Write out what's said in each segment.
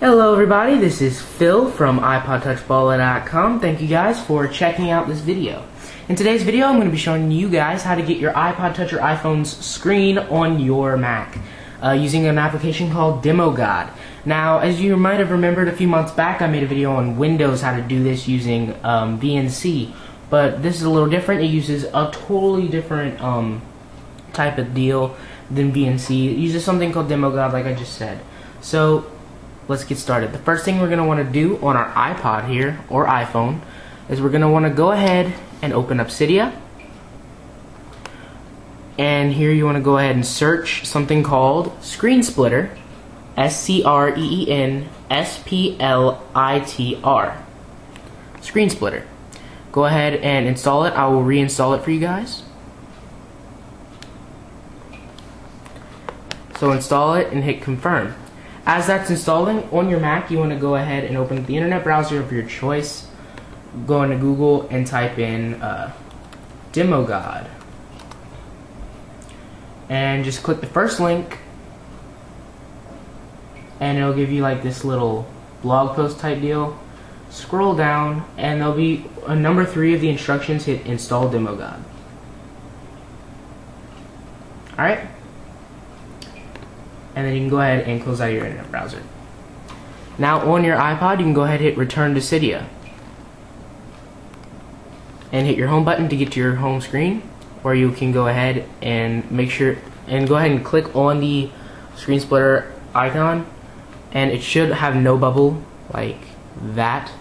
Hello everybody, this is Phil from iPodTouchBalla.com. Thank you guys for checking out this video. In today's video, I'm going to be showing you guys how to get your iPod Touch or iPhone's screen on your Mac uh, using an application called DemoGod. Now, as you might have remembered a few months back, I made a video on Windows how to do this using um, VNC, but this is a little different. It uses a totally different um, type of deal than VNC. It uses something called DemoGod, like I just said. So, let's get started. The first thing we're going to want to do on our iPod here, or iPhone, is we're going to want to go ahead and open up Cydia. And here you want to go ahead and search something called ScreenSplittr. S-C-R-E-E-N-S-P-L-I-T-R. ScreenSplittr. Go ahead and install it. I will reinstall it for you guys. So install it and hit confirm. As that's installing on your Mac, you want to go ahead and open the internet browser of your choice. Go into Google and type in uh, DemoGod. And just click the first link and it'll give you like this little blog post type deal. Scroll down and there'll be a number three of the instructions hit install DemoGod. Alright? And then you can go ahead and close out your internet browser. Now on your iPod you can go ahead and hit return to Cydia. And hit your home button to get to your home screen. Or you can go ahead and make sure and go ahead and click on the ScreenSplittr icon and it should have no bubble like that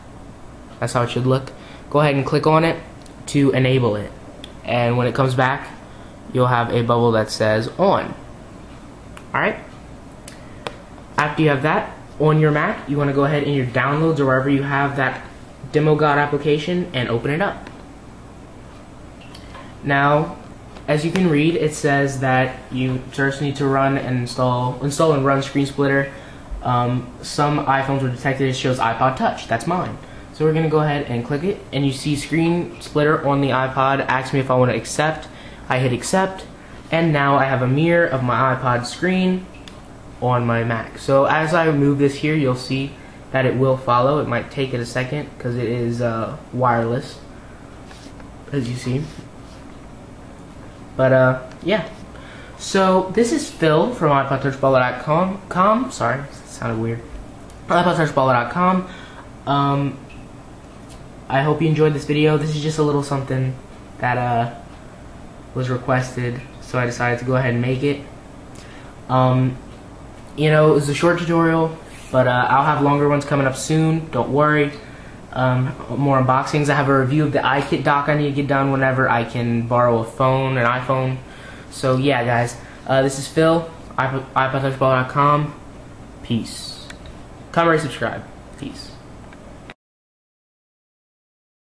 that's how it should look go ahead and click on it to enable it and when it comes back you'll have a bubble that says on alright after you have that on your Mac you want to go ahead in your downloads or wherever you have that DemoGod application and open it up now as you can read it says that you first need to run and install install and run ScreenSplittr um, some iPhones were detected, it shows iPod Touch. That's mine. So we're going to go ahead and click it, and you see ScreenSplittr on the iPod. Ask me if I want to accept. I hit accept, and now I have a mirror of my iPod screen on my Mac. So as I move this here, you'll see that it will follow. It might take it a second because it is uh, wireless, as you see. But uh, yeah. So this is Phil from iPodTouchBalla.com. Com, sorry, sounded weird. iPodTouchBalla.com. Um, I hope you enjoyed this video. This is just a little something that uh, was requested, so I decided to go ahead and make it. Um, you know, it was a short tutorial, but uh, I'll have longer ones coming up soon. Don't worry. Um, more unboxings. I have a review of the iKit dock I need to get done whenever I can borrow a phone, an iPhone. So yeah, guys, uh, this is Phil, iPodTouchBall.com. Peace. Comment, rate, subscribe. Peace.